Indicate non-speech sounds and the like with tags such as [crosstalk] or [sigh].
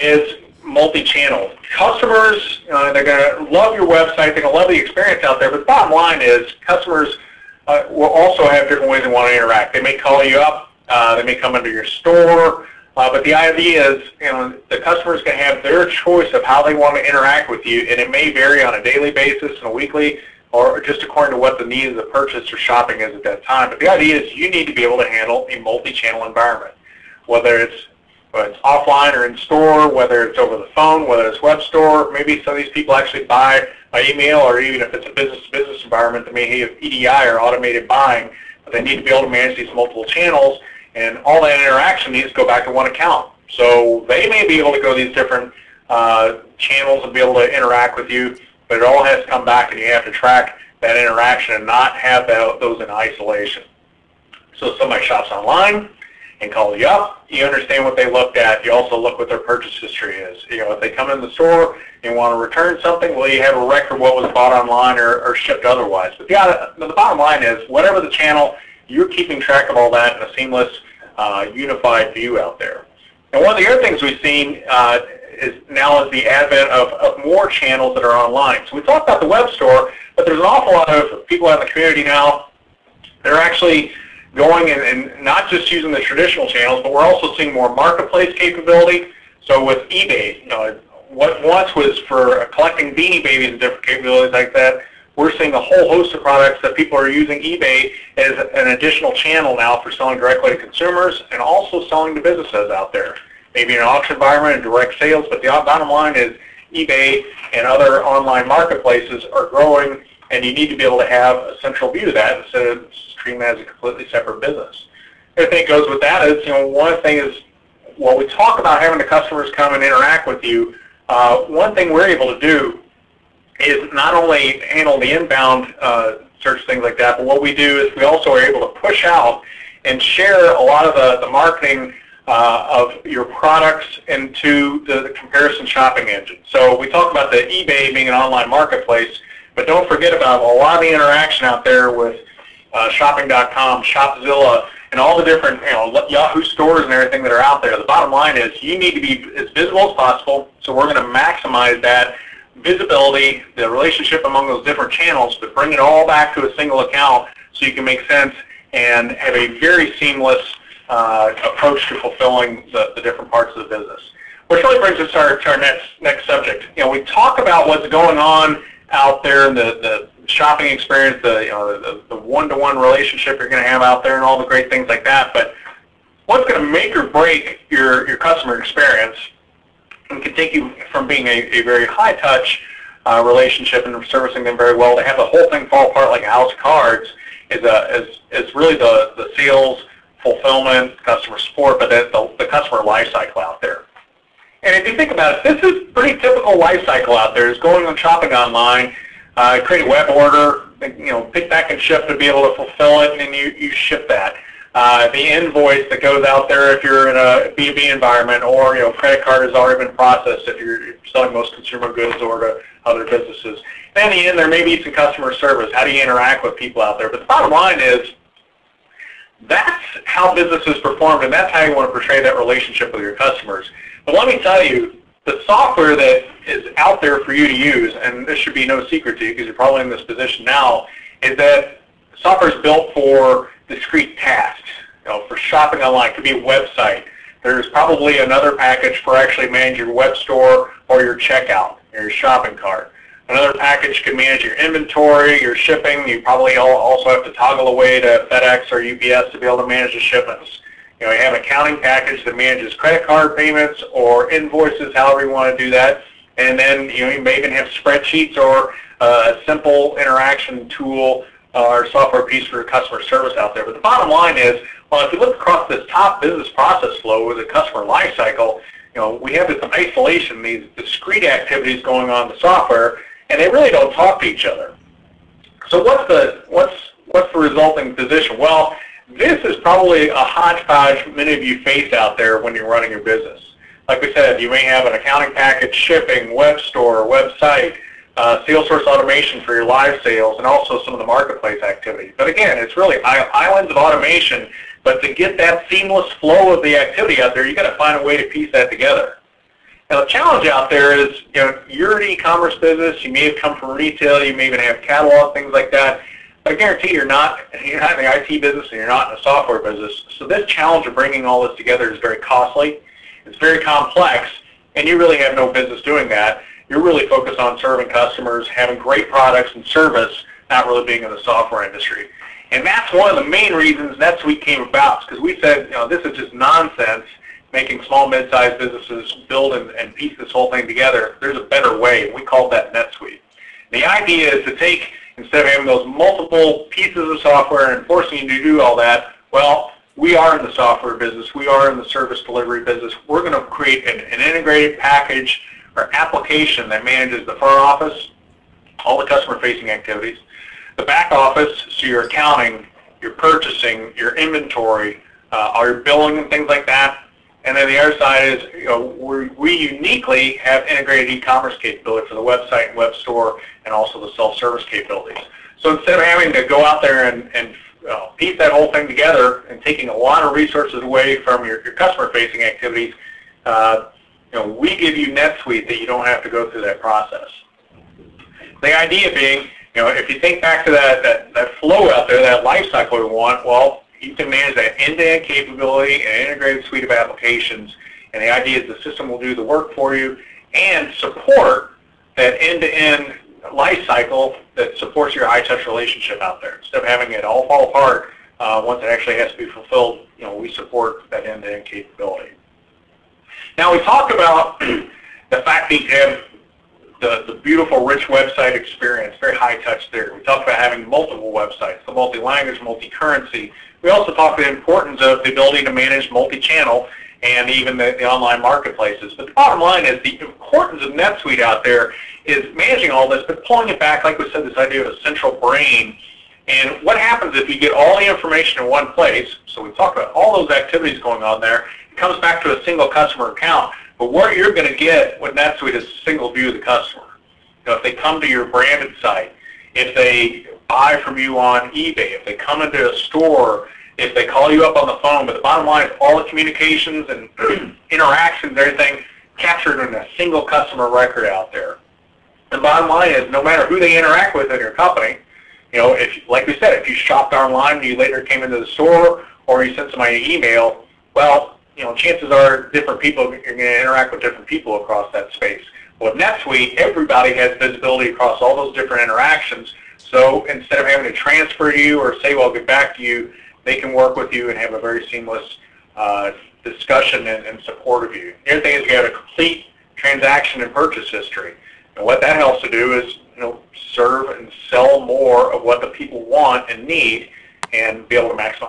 is multi-channel. Customers, uh, they're going to love your website, they're going to love the experience out there, but the bottom line is customers uh, will also have different ways they want to interact. They may call you up, uh, they may come into your store, uh, but the idea is, you know, the customers can have their choice of how they want to interact with you, and it may vary on a daily basis and a weekly, or just according to what the need of the purchase or shopping is at that time. But the idea is you need to be able to handle a multi-channel environment, whether it's whether it's offline or in store, whether it's over the phone, whether it's web store. Maybe some of these people actually buy by email, or even if it's a business-to-business environment, they may have EDI or automated buying. But they need to be able to manage these multiple channels, and all that interaction needs to go back to one account. So they may be able to go to these different uh, channels and be able to interact with you, but it all has to come back, and you have to track that interaction and not have that, those in isolation. So somebody shops online, and call you up. You understand what they looked at. You also look what their purchase history is. You know, if they come in the store and want to return something, well, you have a record what was bought online or, or shipped otherwise. But the, the bottom line is, whatever the channel, you're keeping track of all that in a seamless, uh, unified view out there. And one of the other things we've seen uh, is now is the advent of, of more channels that are online. So we talked about the web store, but there's an awful lot of people out in the community now that are actually going and, and not just using the traditional channels, but we're also seeing more marketplace capability. So with eBay, you know, what once was for collecting beanie babies and different capabilities like that, we're seeing a whole host of products that people are using eBay as an additional channel now for selling directly to consumers and also selling to businesses out there. Maybe in an auction environment and direct sales, but the bottom line is eBay and other online marketplaces are growing and you need to be able to have a central view of that instead of treating that as a completely separate business. The other thing that goes with that is, you know, one thing is, while we talk about having the customers come and interact with you, uh, one thing we're able to do is not only handle the inbound uh, search, things like that, but what we do is we also are able to push out and share a lot of the, the marketing uh, of your products into the, the, comparison shopping engine. So we talk about the eBay being an online marketplace, but don't forget about a lot of the interaction out there with uh, shopping.com, Shopzilla, and all the different you know, Yahoo stores and everything that are out there. The bottom line is you need to be as visible as possible, so we're going to maximize that visibility, the relationship among those different channels, but bring it all back to a single account so you can make sense and have a very seamless uh, approach to fulfilling the, the different parts of the business. Which really brings us to our, to our next, next subject. You know, we talk about what's going on out there in the, the shopping experience, the you know the, one-to-one relationship you're going to have out there, and all the great things like that. But what's going to make or break your your customer experience and can take you from being a, a very high-touch uh, relationship and servicing them very well to have the whole thing fall apart like a house of cards is a is is really the the sales fulfillment, customer support, but then the, the customer life cycle out there. And if you think about it, this is pretty typical life cycle out there. Is going and shopping online uh, create a web order, you know, pick, back, and ship to be able to fulfill it, and then you, you ship that. Uh, the invoice that goes out there if you're in a B2B environment, or you know, credit card has already been processed if you're selling most consumer goods or to other businesses. And in the end, there may be some customer service. How do you interact with people out there? But the bottom line is, that's how businesses perform, and that's how you want to portray that relationship with your customers. But let me tell you, the software that is out there for you to use, and this should be no secret to you because you're probably in this position now, is that software is built for discrete tasks. You know, for shopping online, it could be a website. There's probably another package for actually manage your web store or your checkout, or your shopping cart. Another package can manage your inventory, your shipping. You probably also have to toggle away to FedEx or UPS to be able to manage the shipments. You know, you have an accounting package that manages credit card payments or invoices, however you want to do that. And then you know you may even have spreadsheets or a simple interaction tool or software piece for customer service out there. But the bottom line is, well, if you look across this top business process flow with the customer life cycle, you know, we have this isolation, these discrete activities going on in the software, and they really don't talk to each other. So what's the what's what's the resulting position? Well, this is probably a hodgepodge many of you face out there when you're running your business. Like we said, you may have an accounting package, shipping, web store, website, uh, Salesforce automation for your live sales, and also some of the marketplace activity. But again, it's really islands of automation, but to get that seamless flow of the activity out there, you've got to find a way to piece that together. Now the challenge out there is, you know, you're an e-commerce business, you may have come from retail, you may even have catalog, things like that. I guarantee you're not, you're not in the IT business and you're not in the software business. So this challenge of bringing all this together is very costly. It's very complex, and you really have no business doing that. You're really focused on serving customers, having great products and service, not really being in the software industry. And that's one of the main reasons NetSuite came about, because we said, you know, this is just nonsense, making small, mid-sized businesses build and, and piece this whole thing together. There's a better way. We call that NetSuite. The idea is to take, instead of having those multiple pieces of software and forcing you to do all that, well, we are in the software business. We are in the service delivery business. We're going to create an, an integrated package or application that manages the front office, all the customer-facing activities, the back office, so your accounting, your purchasing, your inventory, uh, our billing and things like that. And then the other side is, you know, we we uniquely have integrated e-commerce capability for the website and web store and also the self-service capabilities. So instead of having to go out there and, and uh, piece that whole thing together and taking a lot of resources away from your, your customer-facing activities, uh, you know, we give you NetSuite that you don't have to go through that process. The idea being, you know, if you think back to that, that, that flow out there, that life cycle we want, well, you can manage that end-to-end capability and integrated suite of applications. And the idea is the system will do the work for you and support that end-to-end life cycle that supports your high-touch relationship out there. Instead of having it all fall apart uh, once it actually has to be fulfilled, you know, we support that end-to-end capability. Now we talked about [clears throat] the fact that you have the, the beautiful, rich website experience, very high touch there. We talked about having multiple websites, the multi-language, multi-currency. We also talked about the importance of the ability to manage multi-channel and even the, the online marketplaces. But the bottom line is the importance of NetSuite out there is managing all this, but pulling it back, like we said, this idea of a central brain. And what happens if you get all the information in one place, so we talked about all those activities going on there, it comes back to a single customer account. But what you're going to get with NetSuite is a single view of the customer. You know, if they come to your branded site, if they buy from you on eBay, if they come into a store, if they call you up on the phone, but the bottom line is all the communications and [clears throat] interactions, and everything captured in a single customer record out there. The bottom line is no matter who they interact with in your company, you know, if like we said, if you shopped online and you later came into the store or you sent somebody an email, well, you know, chances are different people, you're going to interact with different people across that space. With NetSuite, everybody has visibility across all those different interactions. So instead of having to transfer you or say, well, I'll get back to you, they can work with you and have a very seamless uh, discussion and, and, support of you. The other thing is you have a complete transaction and purchase history. And what that helps to do is, you know, serve and sell more of what the people want and need and be able to maximize